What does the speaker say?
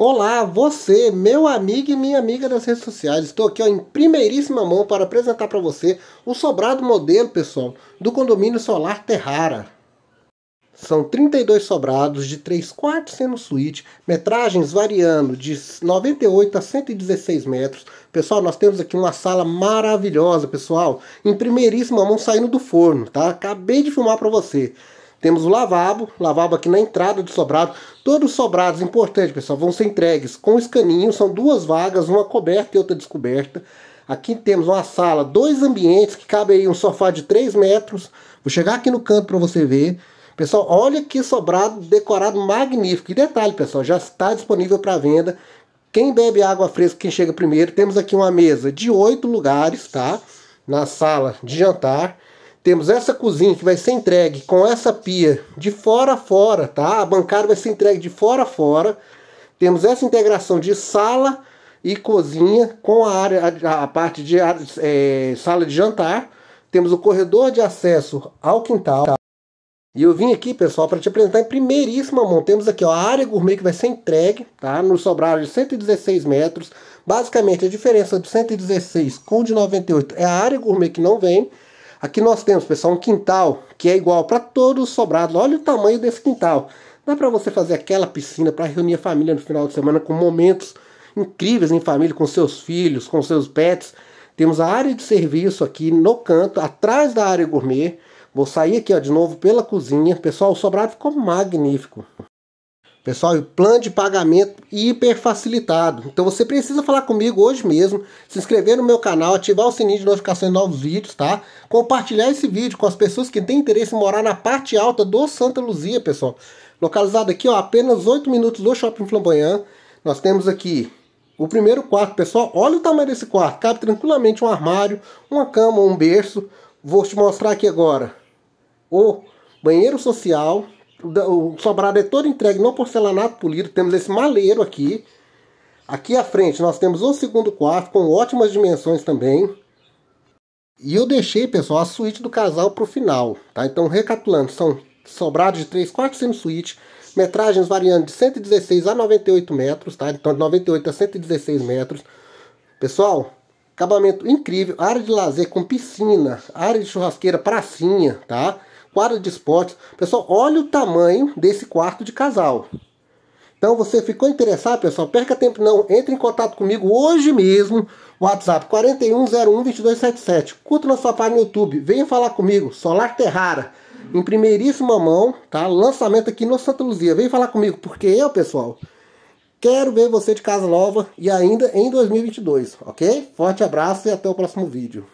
Olá, você, meu amigo e minha amiga das redes sociais. Estou aqui ó, em primeiríssima mão para apresentar para você o sobrado modelo, pessoal, do condomínio solar Terrara. São 32 sobrados de 3 quartos sendo suíte, metragens variando de 98 a 116 metros. Pessoal, nós temos aqui uma sala maravilhosa, pessoal, em primeiríssima mão saindo do forno, tá? Acabei de filmar para você. Temos o lavabo, lavabo aqui na entrada do sobrado. Todos os sobrados, importante pessoal, vão ser entregues com escaninho. São duas vagas, uma coberta e outra descoberta. Aqui temos uma sala, dois ambientes, que cabe aí um sofá de 3 metros. Vou chegar aqui no canto para você ver. Pessoal, olha que sobrado decorado magnífico. E detalhe, pessoal, já está disponível para venda. Quem bebe água fresca, quem chega primeiro, temos aqui uma mesa de oito lugares, tá? Na sala de jantar. Temos essa cozinha que vai ser entregue com essa pia de fora a fora, tá? A bancada vai ser entregue de fora a fora. Temos essa integração de sala e cozinha com a área, a, a parte de é, sala de jantar. Temos o corredor de acesso ao quintal. Tá? E eu vim aqui, pessoal, para te apresentar em primeiríssima mão. Temos aqui ó, a área gourmet que vai ser entregue, tá? No sobrado de 116 metros. Basicamente, a diferença de 116 com de 98 é a área gourmet que não vem. Aqui nós temos, pessoal, um quintal que é igual para todos os sobrados. Olha o tamanho desse quintal. Dá para você fazer aquela piscina para reunir a família no final de semana com momentos incríveis em família, com seus filhos, com seus pets. Temos a área de serviço aqui no canto, atrás da área gourmet. Vou sair aqui ó, de novo pela cozinha. Pessoal, o sobrado ficou magnífico. Pessoal, plano de pagamento hiper facilitado. Então você precisa falar comigo hoje mesmo, se inscrever no meu canal, ativar o sininho de notificações de novos vídeos, tá? Compartilhar esse vídeo com as pessoas que têm interesse em morar na parte alta do Santa Luzia, pessoal. Localizado aqui, ó, apenas 8 minutos do Shopping Flamboyant. Nós temos aqui o primeiro quarto, pessoal. Olha o tamanho desse quarto. Cabe tranquilamente um armário, uma cama, um berço. Vou te mostrar aqui agora o banheiro social, o sobrado é todo entregue no porcelanato polido. Temos esse maleiro aqui. Aqui à frente nós temos o segundo quarto com ótimas dimensões também. E eu deixei, pessoal, a suíte do casal para o final, tá? Então, recapitulando, são sobrados de 3 quartos sendo suíte, metragens variando de 116 a 98 metros, tá? Então, de 98 a 116 metros. Pessoal, acabamento incrível, área de lazer com piscina, área de churrasqueira, pracinha, tá? Quadra de esportes. Pessoal, olha o tamanho desse quarto de casal. Então você ficou interessado, pessoal? Perca tempo não, entre em contato comigo hoje mesmo. WhatsApp 41012277. Curta nossa página no YouTube, venha falar comigo. Solar Terrara, em primeiríssima mão, tá? Lançamento aqui no Santa Luzia. Vem falar comigo, porque eu, pessoal, quero ver você de casa nova e ainda em 2022, ok? Forte abraço e até o próximo vídeo.